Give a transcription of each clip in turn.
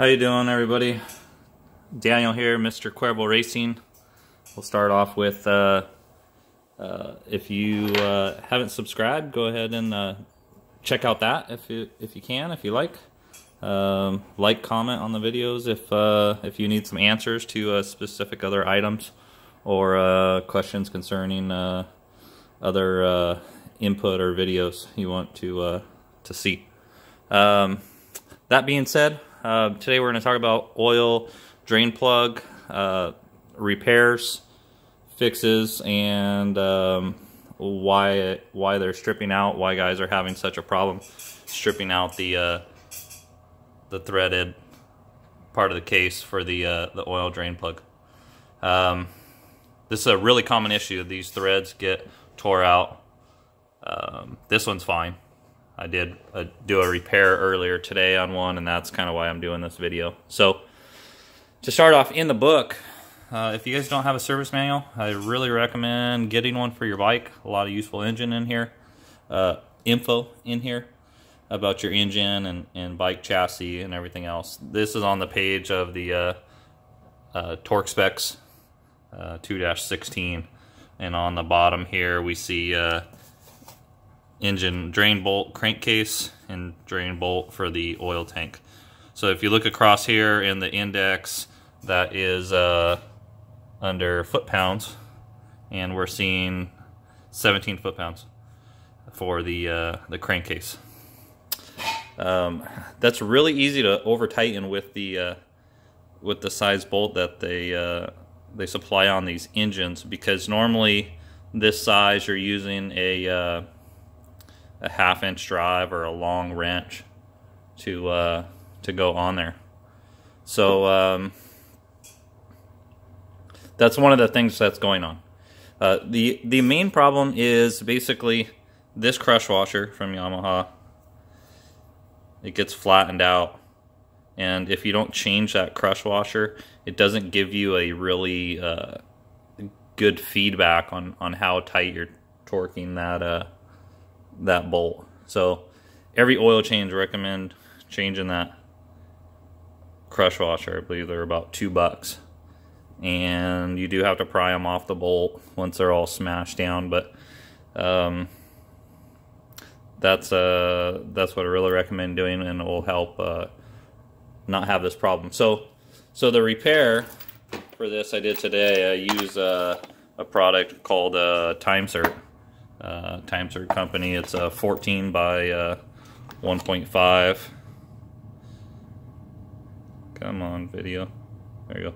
How you doing, everybody? Daniel here, Mr. Cuervo Racing. We'll start off with, uh, uh, if you uh, haven't subscribed, go ahead and uh, check out that if you if you can, if you like. Um, like, comment on the videos if uh, if you need some answers to uh, specific other items or questions concerning other input or videos you want to to see. Um, that being said, uh, today we're going to talk about oil drain plug uh, repairs, fixes, and um, why it, why they're stripping out, why guys are having such a problem stripping out the uh, the threaded part of the case for the uh, the oil drain plug. Um, this is a really common issue. These threads get tore out. Um, this one's fine. I did a, do a repair earlier today on one, and that's kind of why I'm doing this video. So, to start off, in the book, uh, if you guys don't have a service manual, I really recommend getting one for your bike. A lot of useful engine in here, uh, info in here about your engine and, and bike chassis and everything else. This is on the page of the uh, uh torque specs uh, 2-16, and on the bottom here we see uh, engine drain bolt crankcase and drain bolt for the oil tank. So if you look across here in the index, that is uh, under foot pounds, and we're seeing 17 foot pounds for the uh, the crankcase. Um, that's really easy to over tighten with the uh, with the size bolt that they uh, they supply on these engines because normally this size you're using a uh, a half inch drive or a long wrench to uh, to go on there. So um, that's one of the things that's going on. Uh, the the main problem is basically this crush washer from Yamaha. It gets flattened out, and if you don't change that crush washer, it doesn't give you a really uh, good feedback on on how tight you're torquing that uh, that bolt. So every oil change recommend changing that crush washer. I believe they're about two bucks. And you do have to pry them off the bolt once they're all smashed down, but um, that's uh, that's what I really recommend doing, and it will help uh, not have this problem. So, so the repair for this I did today, I use uh, a product called uh, Time-Sert uh, Time-Sert company. It's a 14 by uh, 1.5. Come on, video. There you go.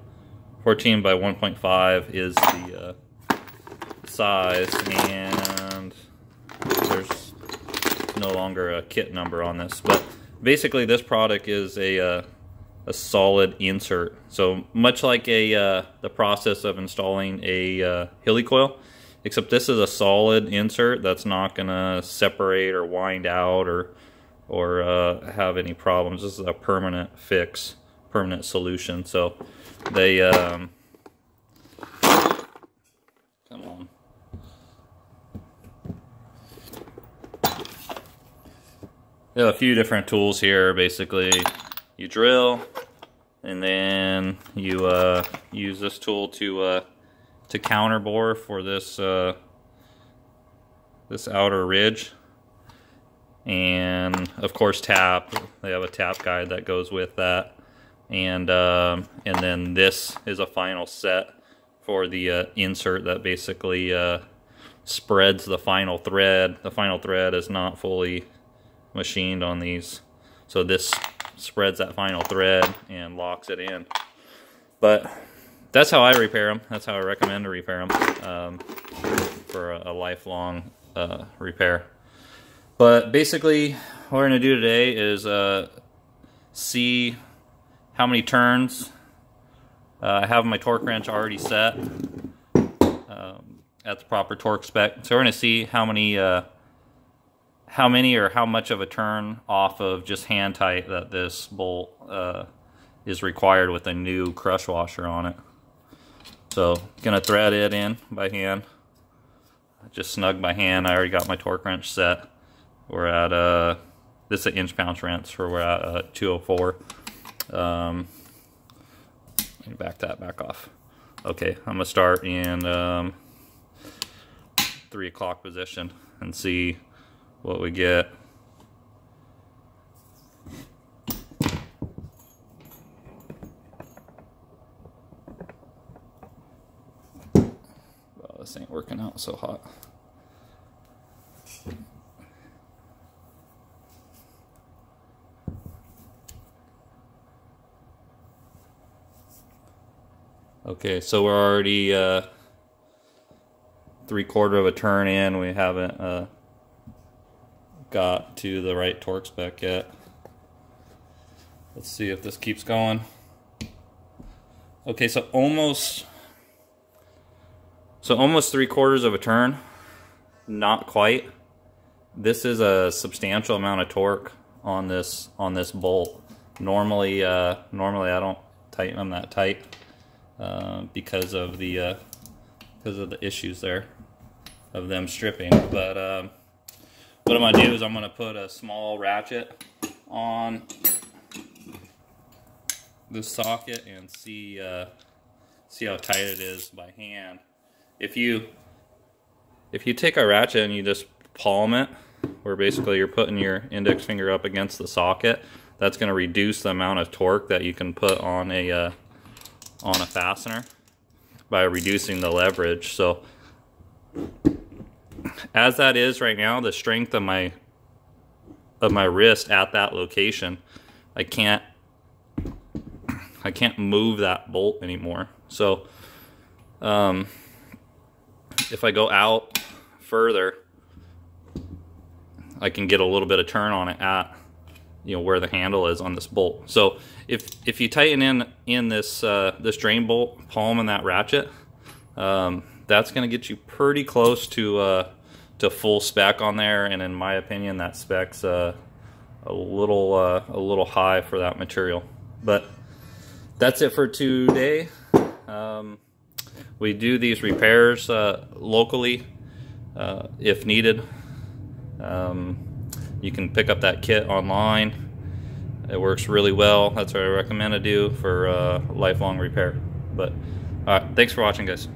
14 by 1.5 is the uh, size, and there's no longer a kit number on this. But basically, this product is a uh, a solid insert. So much like a uh, the process of installing a uh, helicoil, except this is a solid insert that's not going to separate or wind out or or uh, have any problems. This is a permanent fix, permanent solution. So they um, come on. They have a few different tools here. Basically, you drill, and then you uh, use this tool to uh, to counter bore for this uh, this outer ridge. And of course tap they have a tap guide that goes with that. And um, and then this is a final set for the uh, insert that basically uh, spreads the final thread. The final thread is not fully machined on these. So this spreads that final thread and locks it in. But that's how I repair them. That's how I recommend to repair them um, for a, a lifelong uh, repair. But basically, what we're going to do today is uh, see how many turns. Uh, I have my torque wrench already set um, at the proper torque spec. So we're going to see how many, uh, how many or how much of a turn off of just hand tight that this bolt uh, is required with a new crush washer on it. So gonna thread it in by hand. I Just snug by hand. I already got my torque wrench set. We're at uh this is an inch pound wrench, for we're at uh, 204. Um, back that back off. Okay, I'm gonna start in um, three o'clock position and see what we get. Well, this ain't working out so hot. Okay, so we're already uh, three quarter of a turn in. We haven't uh, got to the right torque spec yet. Let's see if this keeps going. Okay, so almost, so almost three quarters of a turn. Not quite. This is a substantial amount of torque on this on this bolt. Normally, uh, normally I don't tighten them that tight. Uh, because of the uh, because of the issues there of them stripping. But um, what I'm gonna do is I'm gonna put a small ratchet on the socket and see uh, see how tight it is by hand. If you if you take a ratchet and you just palm it, where basically you're putting your index finger up against the socket, that's going to reduce the amount of torque that you can put on a uh, on a fastener by reducing the leverage. So as that is right now, the strength of my of my wrist at that location, I can't I can't move that bolt anymore. So um, if I go out further, I can get a little bit of turn on it at you know where the handle is on this bolt. So if if you tighten in in this uh, this drain bolt palm and that ratchet, um, that's going to get you pretty close to uh, to full spec on there. And in my opinion, that spec's uh, a little uh, a little high for that material. But that's it for today. Um, we do these repairs uh, locally uh, if needed. Um, you can pick up that kit online. It works really well. That's what I recommend to do for uh, lifelong repair. But all right, thanks for watching, guys.